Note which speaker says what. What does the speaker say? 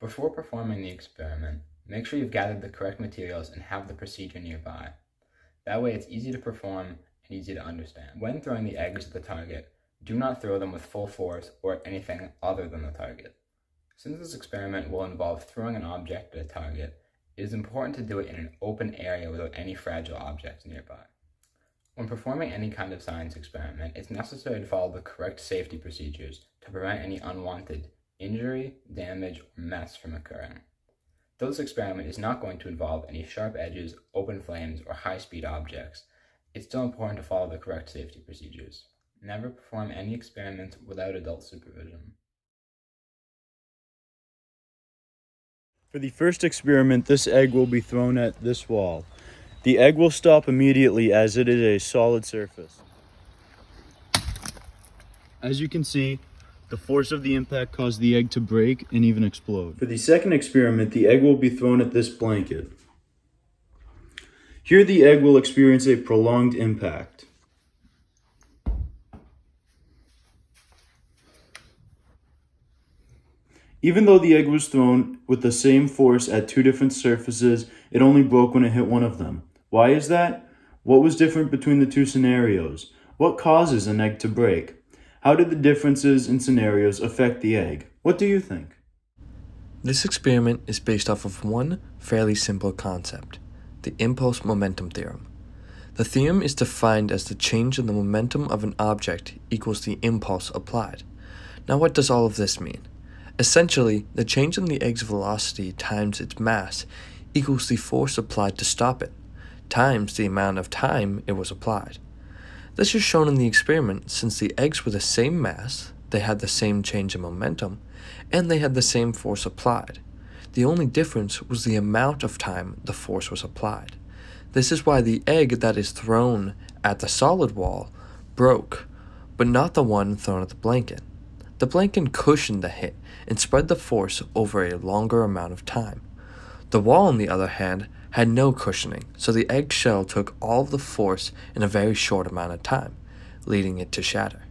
Speaker 1: Before performing the experiment, make sure you've gathered the correct materials and have the procedure nearby. That way it's easy to perform and easy to understand. When throwing the eggs at the target, do not throw them with full force or at anything other than the target. Since this experiment will involve throwing an object at a target, it is important to do it in an open area without any fragile objects nearby. When performing any kind of science experiment, it's necessary to follow the correct safety procedures to prevent any unwanted injury, damage, or mess from occurring. Though this experiment is not going to involve any sharp edges, open flames, or high-speed objects, it's still important to follow the correct safety procedures. Never perform any experiments without adult supervision.
Speaker 2: For the first experiment, this egg will be thrown at this wall. The egg will stop immediately as it is a solid surface. As you can see, the force of the impact caused the egg to break and even explode. For the second experiment, the egg will be thrown at this blanket. Here the egg will experience a prolonged impact. Even though the egg was thrown with the same force at two different surfaces, it only broke when it hit one of them. Why is that? What was different between the two scenarios? What causes an egg to break? How did the differences in scenarios affect the egg? What do you think?
Speaker 3: This experiment is based off of one fairly simple concept the impulse momentum theorem. The theorem is defined as the change in the momentum of an object equals the impulse applied. Now, what does all of this mean? Essentially, the change in the egg's velocity times its mass equals the force applied to stop it, times the amount of time it was applied. This is shown in the experiment since the eggs were the same mass, they had the same change in momentum, and they had the same force applied. The only difference was the amount of time the force was applied. This is why the egg that is thrown at the solid wall broke, but not the one thrown at the blanket. The blanket cushioned the hit and spread the force over a longer amount of time. The wall, on the other hand, had no cushioning, so the eggshell took all the force in a very short amount of time, leading it to shatter.